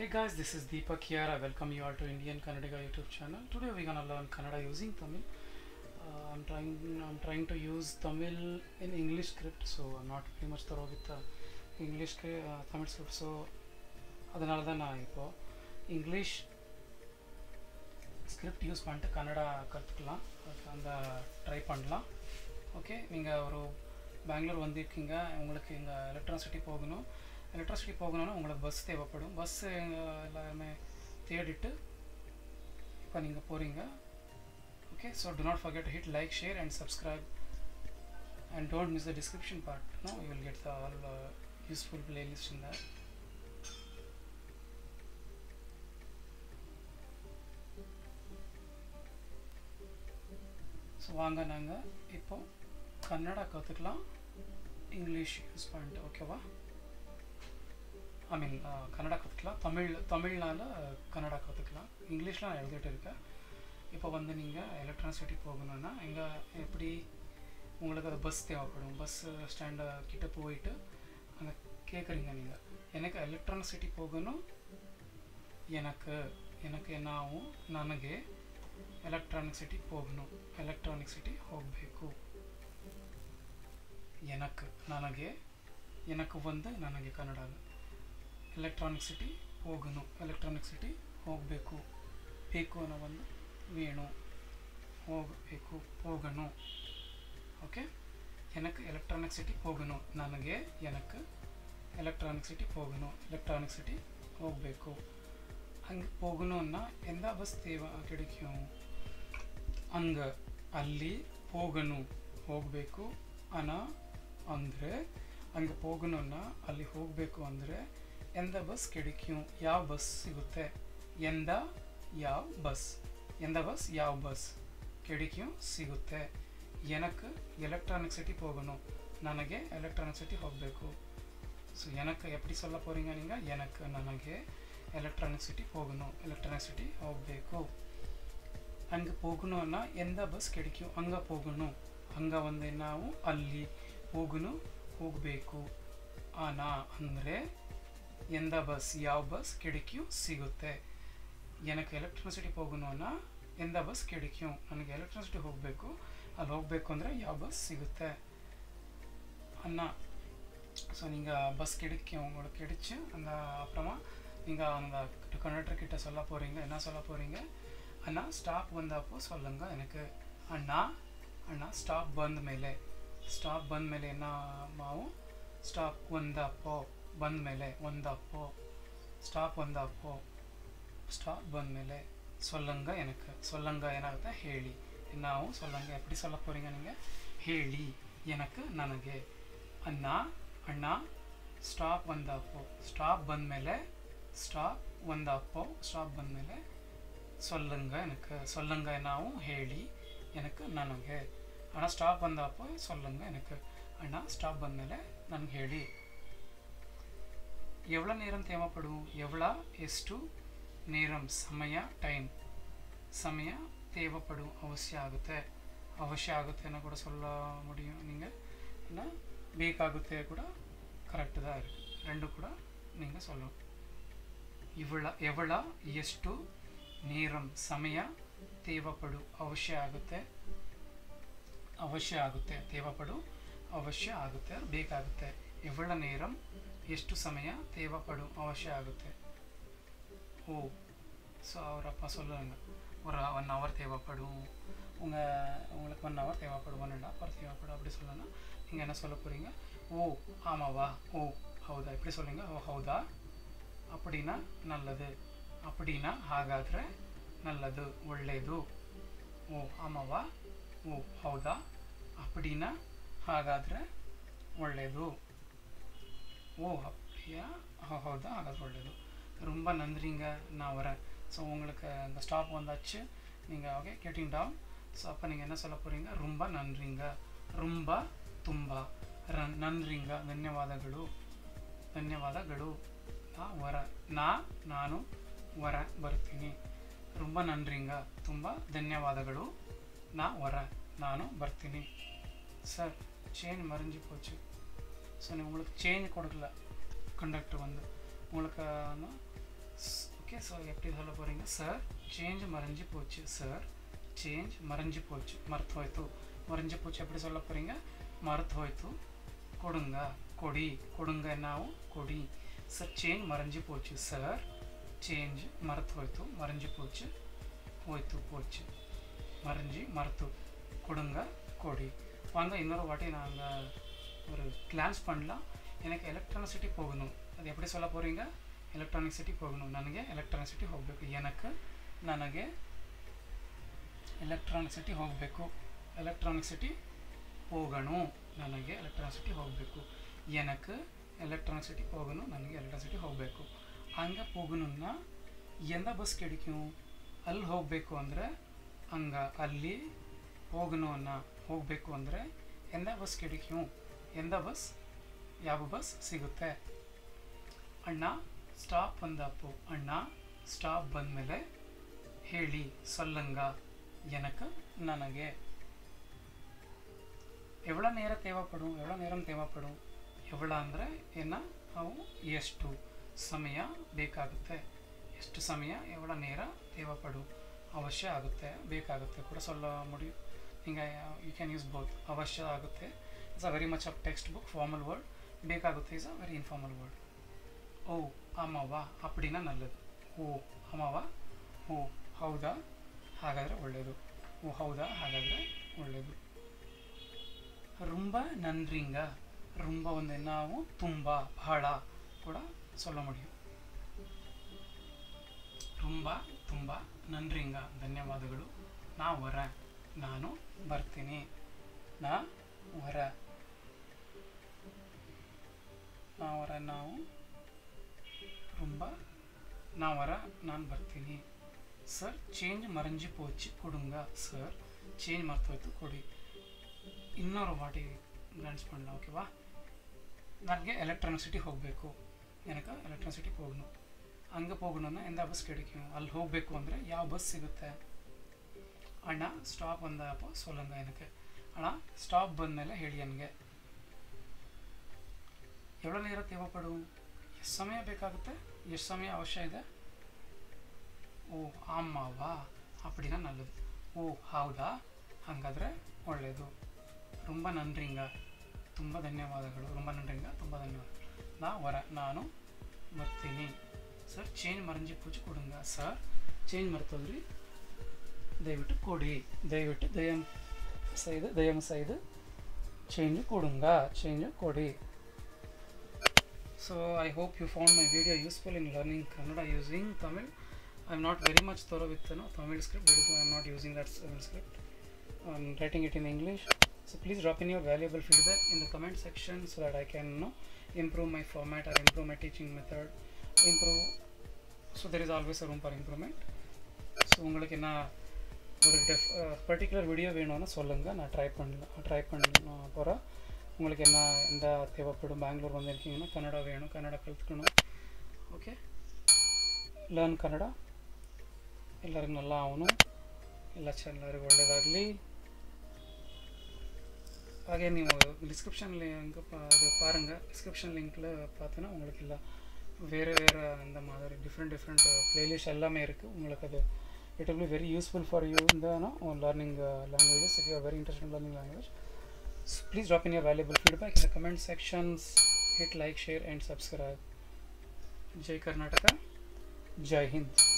Hey guys, this is Deepak here. I welcome you all to Indian Kannadiga YouTube channel. Today we're gonna learn Kannada using Tamil. Uh, I'm trying I'm trying to use Tamil in English script, so I'm not pretty much thorough with the English uh, Tamil script. So அதனால தான் நான் இப்போ English script use பண்ணிட்டு கன்னடா கற்றுக்கலாம் அந்த try பண்ணலாம் okay நீங்கள் ஒரு பெங்களூர் வந்திருக்கீங்க உங்களுக்கு இங்கே எலக்ட்ரிசிட்டி போகணும் எலக்ட்ரிசிட்டி போகணும்னா உங்களுக்கு பஸ் தேவைப்படும் பஸ் எல்லாருமே தேடிட்டு இப்போ நீங்கள் போகிறீங்க okay so do not forget to hit like share and subscribe and don't miss the description part no you will get the all uh, useful playlist in there so வாங்க நாங்கள் இப்போ கன்னடா கற்றுக்கலாம் இங்கிலீஷ் யூஸ் பண்ணிட்டு ஓகேவா ஐ மீன் கன்னடா கற்றுக்கலாம் Tamil தமிழ்னால் uh, Kannada கற்றுக்கலாம் இங்கிலீஷில் நான் எழுதிட்டு இருக்கேன் இப்போ வந்து நீங்கள் எலக்ட்ரானிசிட்டி போகணுன்னா எங்கே எப்படி உங்களுக்கு அது பஸ் தேவைப்படும்? பஸ் ஸ்டாண்டு கிட்டே போயிட்டு அங்கே கேட்குறீங்க நீங்கள் எனக்கு எலக்ட்ரானிசிட்டி போகணும். எனக்கு எனக்கு என்ன ஆகும்? ನನಗೆ ಎಲೆಕ್ಟ್ರಾನಿಕ್ ಸಿಟಿ ಹೋಗணும் ಎಲೆಕ್ಟ್ರಾನಿಕ್ ಸಿಟಿ ಹೋಗಬೇಕು எனக்கு ನನಗೆ எனக்கு வந்து ನನಗೆ ಕನ್ನಡ ಎಲೆಕ್ಟ್ರಾನಿಕ್ ಸಿಟಿ ಹೋಗನು. ಎಲೆಕ್ಟ್ರಾನಿಕ್ ಸಿಟಿ ಹೋಗಬೇಕು. ಬೇಕು ಅನ್ನೋ ಒಂದು ವೇಣು ಹೋಗಬೇಕು, ಹೋಗನು. ಓಕೆ ಏನಕ್ಕೆ ಎಲೆಕ್ಟ್ರಾನಿಕ್ ಸಿಟಿ ಹೋಗನು. ನನಗೆ ಎನಕ್ಕೆ ಎಲೆಕ್ಟ್ರಾನಿಕ್ ಸಿಟಿ ಹೋಗನು. ಎಲೆಕ್ಟ್ರಾನಿಕ್ ಸಿಟಿ ಹೋಗಬೇಕು. ಹಂಗೆ ಹೋಗನು ಅನ್ನ ಎಂದ ಬಸ್ ತೇವ ಕಿಡಕಿಯೋ? ಹಂಗ ಅಲ್ಲಿ ಹೋಗನು. ಹೋಗಬೇಕು ಅನ ಅಂದರೆ, ಹಂಗೆ ಹೋಗನು ಅನ್ನ. ಅಲ್ಲಿ ಹೋಗಬೇಕು ಅಂದರೆ ಎಂದ ಬಸ್ ಕಿಡಿಕ್ಯೂ ಯಾವ ಬಸ್ ಸಿಗುತ್ತೆ? ಎಂದ ಯಾವ ಬಸ್? ಎಂದ ಬಸ್ ಯಾವ ಬಸ್ ಕಿಡಿಕ್ಯೂ ಸಿಗುತ್ತೆ. ಎನಕ್ಕೆ ಎಲೆಕ್ಟ್ರಾನಿಕ್ ಸಿಟಿ ಹೋಗணும் ನನಗೆ ಎಲೆಕ್ಟ್ರಾನಿಕ್ ಸಿಟಿ ಹೋಗಬೇಕು. ಸೊ ಎನಕ್ಕೆ ಎಪ್ಪಡಿ ಸೊಲ್ಲ ಪೋರಿಂಗ ನಿಂಗ? ಎನಕ್ಕೆ ನನಗೆ ಎಲೆಕ್ಟ್ರಾನಿಕ್ ಸಿಟಿ ಹೋಗಣು ಎಲೆಕ್ಟ್ರಾನಿಕ್ ಸಿಟಿ ಹೋಗಬೇಕು. ಹಂಗೆ ಹೋಗணுನ್ನ ಎಂದ ಬಸ್ ಕಿಡಕಿಯು ಹಂಗೆ ಹೋಗಣು ಹಂಗೆ ಒಂದೇ ನಾವು ಅಲ್ಲಿ ಹೋಗೋನು ಹೋಗಬೇಕು. ಆನಾ ಅಂದರೆ ಎಂದ ಬಸ್, ಯಾವ ಬಸ್ ಕಿಡಕಿಯೂ ಸಿಗುತ್ತೆ. ಏನಕ್ಕೆ ಎಲೆಕ್ಟ್ರಿಸಿಟಿ ಹೋಗೋನು ಅನ್ನ, ಎಂದ ಬಸ್ ಕಿಡಕಿಯೂ. ನನಗೆ ಎಲೆಕ್ಟ್ರಿಸಿಟಿ ಹೋಗಬೇಕು. ಅಲ್ಲಿ ಹೋಗಬೇಕು ಅಂದರೆ ಯಾವ ಬಸ್ ಸಿಗುತ್ತೆ. ಅನ್ನ, ಸೊ ನಿಂಗೆ ಬಸ್ ಕಿಡಕಿ ಅವಂಗೋಡೆ ಕಿಡಿಚು, ಅಂದ ಅಪ್ರಮ. ಹಿಂಗೆ ಒಂದು ಕಂಡಕ್ಟರ್ ಕಿಟ್ಟ ಸೊಲ್ಲ ಪೋರಿಂಗ, ಎನ್ನ ಸೊಲ್ಲ ಪೋರಿಂಗ. ಅನ್ನ ಸ್ಟಾಪ್ ಬಂದಪ್ಪು ಸೊಲ್ಲಂಗ ಎನಕ್ಕೆ ಅಣ್ಣ ಅಣ್ಣ ಸ್ಟಾಪ್ ಬಂದ ಮೇಲೆ ಸ್ಟಾಪ್ ಬಂದ ಮೇಲೆ ಎನ್ನ ಮಾವು? ಸ್ಟಾಪ್ ಒಂದಪ್ಪೋ ಬಂದ ಮೇಲೆ ಒಂದಪ್ಪೋ ಸ್ಟಾಪ್ ಒಂದಪ್ಪೋ ಸ್ಟಾಪ್ ಬಂದ ಮೇಲೆ சொல்லுங்க எனக்கு சொல்லுங்க ಏನಾಗುತ್ತೆ ಹೇಳಿ ನಾವು சொல்லுங்க எப்படி சொல்ல போகிறீங்க நீங்கள் ಹೇಳಿ எனக்கு ನನಗೆ ಅಣ್ಣ ಅಣ್ಣ ಸ್ಟಾಪ್ ಒಂದಪ್ಪೋ ಸ್ಟಾಪ್ ಬಂದಮೇಲೆ ಸ್ಟಾಪ್ ಒಂದಪ್ಪೋ ಸ್ಟಾಪ್ ಬಂದಮೇಲೆ சொல்லுங்க எனக்கு சொல்லுங்க ನಾವು ಹೇಳಿ எனக்கு ನನಗೆ ಅಣ್ಣ ಸ್ಟಾಪ್ ಬಂದಪ್ಪೋ சொல்லுங்க எனக்கு ಅಣ್ಣ ಸ್ಟಾಪ್ ಬಂದಮೇಲೆ ನನಗೆ ಹೇಳಿ எவ்வளோ நேரம் தேவைப்படும் எவ்வளோ ಎಷ್ಟು நேரம் ಸಮಯ ಟೈಮ್ ಸಮಯ தேவைப்படும் ಅವಶ್ಯ ಆಗುತ್ತೆ ಅವಶ್ಯ ಆಗುತ್ತೆ ಅನ್ನೋ ಕೂಡ சொல்ல முடியும் நீங்கள் என்ன ಬೇಕಾಗುತ್ತೆ ಕೂಡ ಕರೆಕ್ಟ್ தான் இருக்கு ரெண்டு கூட நீங்கள் சொல்லணும் ಇವಳ ಎವಳ ಎಷ್ಟು ನೇರಂ ಸಮಯ ತೇವಪಡು ಅವಶ್ಯ ಆಗುತ್ತೆ ಅವಶ್ಯ ಆಗುತ್ತೆ ತೇವಪಡು ಅವಶ್ಯ ಆಗುತ್ತೆ ಬೇಕಾಗುತ್ತೆ ಎವಳ ನೇರಂ ಎಷ್ಟು ಸಮಯ தேவைப்படு ಅವಶ್ಯ ಆಗುತ್ತೆ ஓ ஸோ அவர் அப்பா சொல்லுவாங்க ஒரு ஒன் ஹவர் தேவைப்படும் உங்கள் உங்களுக்கு ஒன் ஹவர் தேவைப்படும் ஒன் அண்ட் ஹவர் தேவைப்படும் அப்படி சொல்லணும் நீங்கள் என்ன சொல்ல போகிறீங்க ஓ ஆமாவா ஓ ಹೌದಾ எப்படி சொல்லுங்க ಓ ಹೌದಾ அப்படின்னா நல்லது அப்படின்னா ಹಾಗಾದರೆ நல்லது ಒಳ್ಳೆಯದು ಓ ಆಮವಾ ಓ ಹೌದಾ அப்படின்னா ಹಾಗಾದರೆ ಒಳ್ಳೆಯದು ஓ அப்படியா ஹோதா அது ஒள்ளது ரொம்ப நன்றிங்க நான் வரேன் ஸோ உங்களுக்கு இந்த ஸ்டாப் வந்தாச்சு நீங்கள் ஓகே ಡೌನ್ டவுன் ஸோ அப்போ நீங்கள் என்ன சொல்ல போகிறீங்க ரொம்ப நன்றிங்க ரொம்ப ತುಂಬ ರನ್ ನನ್ರಿಂಗ ಧನ್ಯವಾದಗಳು ಧನ್ಯವಾದಗಳು ನಾ ವರ ನಾ ನಾನು ವರ ಬರ್ತೀನಿ ತುಂಬ ನನ್ರಿಂಗ ತುಂಬ ಧನ್ಯವಾದಗಳು ನಾ ವರ ನಾನು ಬರ್ತೀನಿ ಸರ್ ಚೇನ್ ಮರಂಜಿ ಪೋಚು ஸோ உங்களுக்கு சேஞ்ச் கொடுக்கல கண்டக்டர் வந்து உங்களுக்கு ஓகே ஸோ எப்படி சொல்ல போகிறீங்க சார் சேஞ்ச் மறைஞ்சு போச்சு சார் சேஞ்ச் மறைஞ்சு போச்சு மரத்து ஹோய்த்து மறைஞ்சு போச்சு எப்படி சொல்ல போகிறீங்க மரத்து ஹோய்த்து கொடுங்க கொடி கொடுங்க கொடுங்கன்னாவும் கொடி சார் சேஞ்சு மறைஞ்சு போச்சு சார் சேஞ்சு மறுத்து చేంజ్ மறைஞ்சி போச்சு போய்த்து போச்சு மறைஞ்சி மறுத்து கொடுங்க கொடி வாங்க இன்னொரு வாட்டி நாங்கள் ஒரு கிளான்ஸ் பண்ணலாம். எனக்கு ಎಲೆಕ್ಟ್ರಾನಿಸಿಟಿ ಹೋಗணும் ಅದು ಎಪ್ಪಡಿ ಸೊಲ್ಲ ಪೋರಿಂಗ ಎಲೆಕ್ಟ್ರಾನಿಸಿಟಿ ಹೋಗணும் ನನಗೆ ಎಲೆಕ್ಟ್ರಾನಿಸಿಟಿ ಹೋಗಬೇಕು ಏನಕ್ಕೆ ನನಗೆ ಎಲೆಕ್ಟ್ರಾನಿಸಿಟಿ ಹೋಗಬೇಕು ಎಲೆಕ್ಟ್ರಾನಿಸಿಟಿ ಹೋಗೋಣ ನನಗೆ ಎಲೆಕ್ಟ್ರಾನಿಸಿಟಿ ಹೋಗಬೇಕು ಏನಕ್ಕೆ ಎಲೆಕ್ಟ್ರಾನಿಸಿಟಿ ಹೋಗನು ನನಗೆ ಎಲೆಕ್ಟ್ರಾನಿಸಿಟಿ ಹೋಗಬೇಕು ಹಂಗೆ ಹೋಗನನ್ನ ಎಂದ ಬಸ್ ಕಿಡಿಕ್ಯೂ ಅಲ್ಲಿ ಹೋಗಬೇಕು ಅಂದರೆ ಹಂಗೆ ಅಲ್ಲಿ ಹೋಗನು ಅನ್ನ ಹೋಗಬೇಕು ಅಂದರೆ ಎಂದ ಬಸ್ ಕಿಡಿಕ್ಯೂ ಎಂದ ಬಸ್, ಯಾವ ಬಸ್ ಸಿಗುತ್ತೆ? ಅಣ್ಣ ಸ್ಟಾಪ್ ಬಂದಪ್ಪು ಅಣ್ಣ ಸ್ಟಾಪ್ ಬಂದಮೇಲೆ ಹೇಳಿ, ಸೊಲ್ಲಂಗ, ಎನಕ ನನಗೆ. ಎವಳ ನೇರ ತೇವಪಡು ಎವಳ ನೇರಂ ತೇವಪಡು ಎವಳ ಅಂದರೆ ಏನ ಅವು ಎಷ್ಟು ಸಮಯ ಬೇಕಾಗುತ್ತೆ? ಎಷ್ಟು ಸಮಯ ಎವಳ ನೇರ ತೇವಪಡು ಅವಶ್ಯ ಆಗುತ್ತೆ, ಬೇಕಾಗುತ್ತೆ ಕೂಡ ಸೊಲ್ಲ ಮುಡಿ. ಹಿಂಗೆ ಯು ಕ್ಯಾನ್ ಯೂಸ್ ಬೋತ್ ಅವಶ್ಯ ಆಗುತ್ತೆ it's a very much of text book formal word ಬೇಕಾಗುತ್ತೆ is a very informal word ಓ ಅಮ್ಮವ್ವ ಅಪ್ಪಡಿನ ನಲ್ಲದು. ಓ ಅಮ್ಮವ ಓ, ಹೌದಾ, ಹಾಗಾದರೆ ಒಳ್ಳೆಯದು ಓ, ಹೌದಾ, ಹಾಗಾದರೆ ಒಳ್ಳೆಯದು ರುಂಬ ನನ್ರಿಂಗ. ರುಂಬ ಒಂದೇ, ನಾವು ತುಂಬ, ಬಹಳ ಕೂಡ ಸೊಲ್ಲ ಮುಡಿಯು ತುಂಬ ತುಂಬ, ನನ್ರಿಂಗ, ಧನ್ಯವಾದಗಳು. ನಾ ವರ, ನಾನು ಬರ್ತೀನಿ. ನಾ ವರ. ನಾ ವರ ನಾವು. ತುಂಬ ನಾವರ ನಾನು ಬರ್ತೀನಿ. ಸರ್ ಚೇಂಜ್ ಮರಂಜಿ ಪೋಚಿ ಕೊಡುಂಗ. ಸರ್ ಚೇಂಜ್ ಮರ್ತೋಯ್ತು, ಕೊಡಿ. ಇನ್ನೂರು ವಾಟಿ ಗಣಿಸ್ಕೊಂಡ ಓಕೆವಾ ನನಗೆ ಎಲೆಕ್ಟ್ರಾನಿಸಿಟಿ ಹೋಗಬೇಕು. ಏನಕ್ಕೆ? ಎಲೆಕ್ಟ್ರಿಸಿಟಿ ಹೋಗ್ನು ಹಂಗೆ ಹೋಗೋಣ ಎಂದ ಬಸ್ ಕೆಡಿಕೆ ಅಲ್ಲಿ ಹೋಗಬೇಕು ಅಂದರೆ ಯಾವ ಬಸ್ ಸಿಗುತ್ತೆ? ಅಣ್ಣ ಸ್ಟಾಪ್ ಬಂದಪ್ಪ ಸೋಲಂಗ, ಏನಕ್ಕೆ? ಅಣ್ಣ ಸ್ಟಾಪ್ ಬಂದಮೇಲೆ ಹೇಳಿ ನನಗೆ. ಎವಡಲ್ಲಿ ಇರುತ್ತೆ ಪಡು? ಎಷ್ಟು ಸಮಯ ಬೇಕಾಗುತ್ತೆ? ಎಷ್ಟು ಸಮಯ ಅವಶ್ಯ ಇದೆ? ಓ ಅಮ್ಮವಾ ಅಪ್ಪಡಿನ ನಲ್ಲದು. ಓ, ಹೌದಾ? ಹಾಗಾದರೆ ಒಳ್ಳೆಯದು ತುಂಬ ನನ್ರಿಂಗ ತುಂಬ ಧನ್ಯವಾದಗಳು. ತುಂಬ ನನ್ರಿಂಗ ತುಂಬ ಧನ್ಯವಾದ ನಾ ವರ ನಾನು ಬರ್ತೀನಿ. ಸರ್ ಚೇಂಜ್ ಮರಂಜಿ ಪೂಜೆ ಕೊಡುಂಗ. Sir change ಮರ್ತದ್ರಿ? ದಯವಿಟ್ಟು ಕೊಡಿ. ದಯವಿಟ್ಟು ದಯಂ ಸೈದು ದಯಂ ಸೈದು. ಚೇಂಜ್ ಕೊಡುಂಗ. ಚೇಂಜ್ ಕೊಡಿ. So I hope you found my video useful in learning Kannada using Tamil. I'm not very much thorough with you know, Tamil script, that is why I'm not using that Tamil script. I'm writing it in English. So please drop in your valuable feedback in the comment section so that I can you know, improve my format or improve my teaching method. Improve. So there is always a room for improvement. So உங்களுக்கு என்ன ஒரு def particular uh, video வேணும்னு சொல்லுங்கள் நான் try பண்ண try பண்ண உங்களுக்கு என்ன எந்த தேவைப்படும் பெங்களூர் வந்திருக்கீங்கன்னா கன்னடா வேணும் கன்னடா கற்றுக்கணும் ಓಕೆ ಲರ್ನ್ ಕನ್ನಡ ಎಲ್ಲರಿಗೂ நல்லா ஆகணும் ಎಲ್ಲ ಎಲ್ಲರಿಗೂ ಒಳ್ಳೆಯದಾಗಲಿ ಹಾಗೆ ನೀವು டிஸ்கிரிப்ஷன் லிங்க் அது பாருங்கள் டிஸ்கிரிப்ஷன் லிங்க்கில் பார்த்தோன்னா உங்களுக்கு இல்லை வேறு வேறு அந்த மாதிரி டிஃப்ரெண்ட் டிஃப்ரெண்ட் ப்ளேலிஸ்ட் எல்லாமே இருக்குது உங்களுக்கு அது it will be very useful for you இருந்தானா learning languages if you are very interest in learning language So please drop in your valuable feedback in the comment sections. Hit like, share and subscribe. Jai Karnataka. Jai Hind.